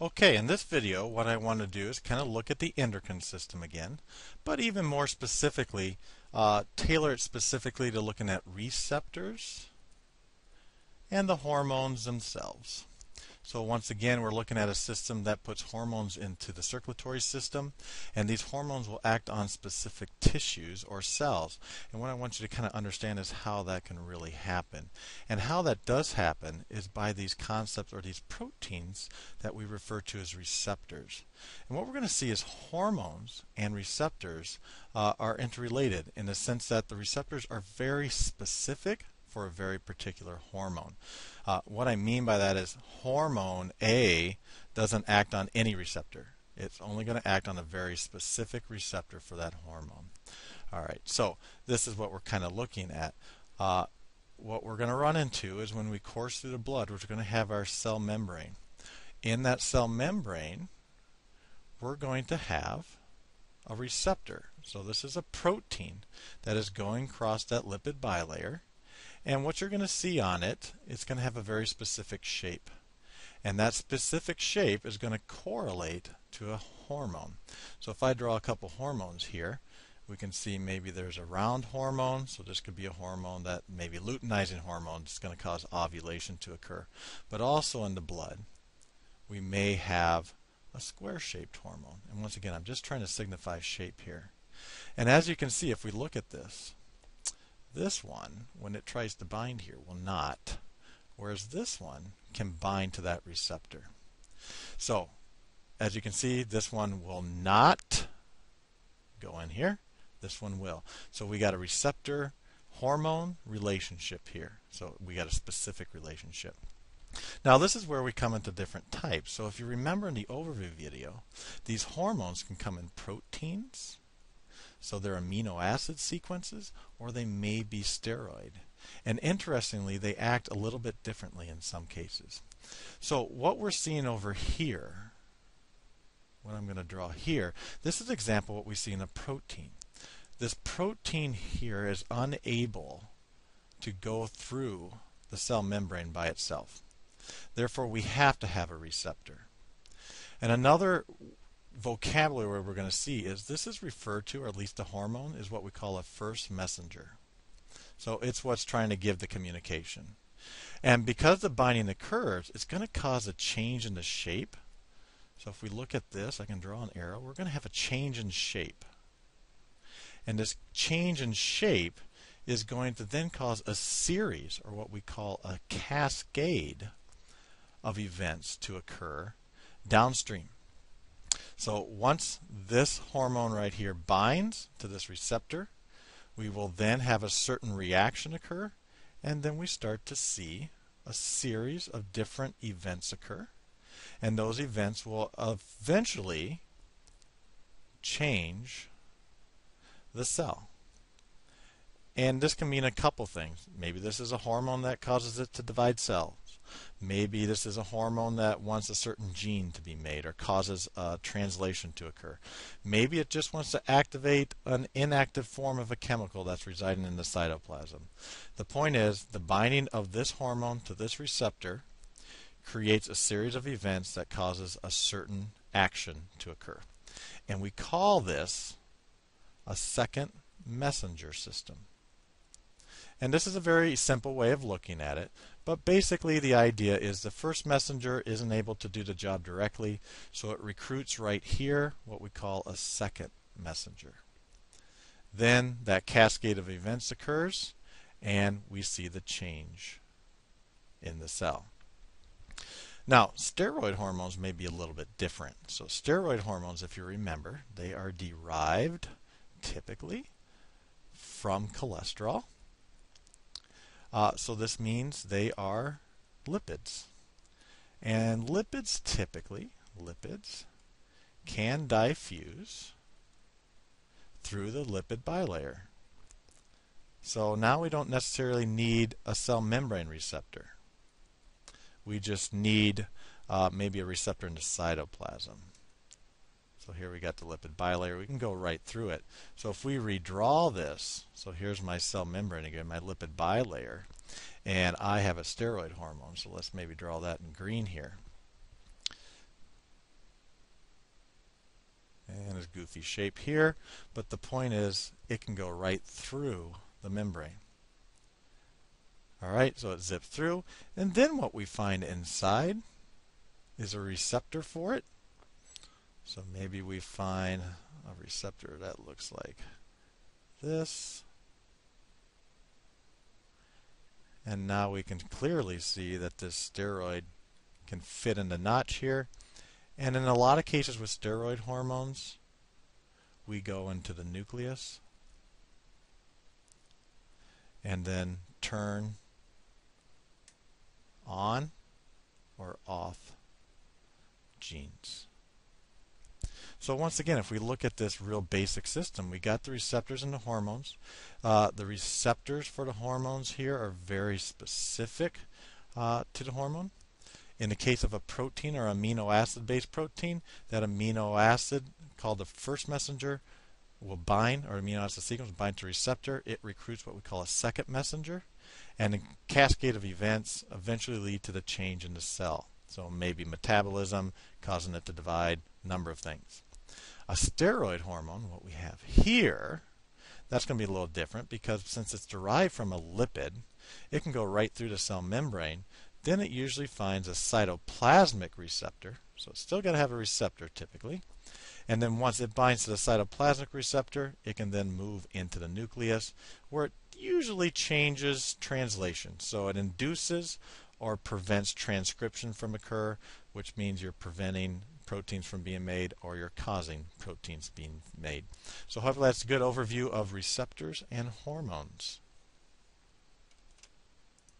Okay, in this video what I want to do is kind of look at the endocrine system again, but even more specifically, uh, tailor it specifically to looking at receptors and the hormones themselves. So once again, we're looking at a system that puts hormones into the circulatory system, and these hormones will act on specific tissues or cells. And what I want you to kind of understand is how that can really happen. And how that does happen is by these concepts or these proteins that we refer to as receptors. And what we're going to see is hormones and receptors uh, are interrelated in the sense that the receptors are very specific for a very particular hormone. Uh, what I mean by that is hormone A doesn't act on any receptor. It's only going to act on a very specific receptor for that hormone. All right, so this is what we're kind of looking at. Uh, what we're going to run into is when we course through the blood, we're going to have our cell membrane. In that cell membrane, we're going to have a receptor. So this is a protein that is going across that lipid bilayer and what you're going to see on it, it's going to have a very specific shape. And that specific shape is going to correlate to a hormone. So if I draw a couple hormones here, we can see maybe there's a round hormone, so this could be a hormone that maybe luteinizing hormone is going to cause ovulation to occur. But also in the blood, we may have a square shaped hormone. And once again, I'm just trying to signify shape here. And as you can see, if we look at this, this one, when it tries to bind here, will not, whereas this one can bind to that receptor. So, as you can see, this one will not go in here. This one will. So we got a receptor hormone relationship here. So we got a specific relationship. Now this is where we come into different types. So if you remember in the overview video, these hormones can come in proteins, so they're amino acid sequences, or they may be steroid. And interestingly, they act a little bit differently in some cases. So what we're seeing over here, what I'm going to draw here, this is an example of what we see in a protein. This protein here is unable to go through the cell membrane by itself. Therefore, we have to have a receptor. And another vocabulary we're going to see is this is referred to, or at least the hormone, is what we call a first messenger. So it's what's trying to give the communication. And because the binding occurs, it's going to cause a change in the shape. So if we look at this, I can draw an arrow. We're going to have a change in shape. And this change in shape is going to then cause a series, or what we call a cascade, of events to occur downstream. So once this hormone right here binds to this receptor, we will then have a certain reaction occur, and then we start to see a series of different events occur. And those events will eventually change the cell. And this can mean a couple things. Maybe this is a hormone that causes it to divide cells. Maybe this is a hormone that wants a certain gene to be made or causes a translation to occur. Maybe it just wants to activate an inactive form of a chemical that's residing in the cytoplasm. The point is, the binding of this hormone to this receptor creates a series of events that causes a certain action to occur. And we call this a second messenger system. And this is a very simple way of looking at it. But basically, the idea is the first messenger isn't able to do the job directly, so it recruits right here what we call a second messenger. Then that cascade of events occurs, and we see the change in the cell. Now, steroid hormones may be a little bit different. So, steroid hormones, if you remember, they are derived typically from cholesterol. Uh, so this means they are lipids. And lipids typically, lipids, can diffuse through the lipid bilayer. So now we don't necessarily need a cell membrane receptor. We just need uh, maybe a receptor in the cytoplasm. So here we got the lipid bilayer. We can go right through it. So if we redraw this, so here's my cell membrane again, my lipid bilayer, and I have a steroid hormone. So let's maybe draw that in green here. And it's goofy shape here, but the point is it can go right through the membrane. All right, so it zips through, and then what we find inside is a receptor for it so maybe we find a receptor that looks like this. And now we can clearly see that this steroid can fit in the notch here. And in a lot of cases with steroid hormones, we go into the nucleus and then turn on or off genes. So once again, if we look at this real basic system, we got the receptors and the hormones. Uh, the receptors for the hormones here are very specific uh, to the hormone. In the case of a protein or amino acid based protein, that amino acid called the first messenger will bind, or amino acid sequence will bind to receptor. It recruits what we call a second messenger. And a cascade of events eventually lead to the change in the cell. So maybe metabolism, causing it to divide, number of things. A steroid hormone, what we have here, that's going to be a little different because since it's derived from a lipid, it can go right through the cell membrane. Then it usually finds a cytoplasmic receptor. So it's still got to have a receptor typically. And then once it binds to the cytoplasmic receptor, it can then move into the nucleus where it usually changes translation. So it induces or prevents transcription from occur, which means you're preventing proteins from being made or you're causing proteins being made. So hopefully that's a good overview of receptors and hormones.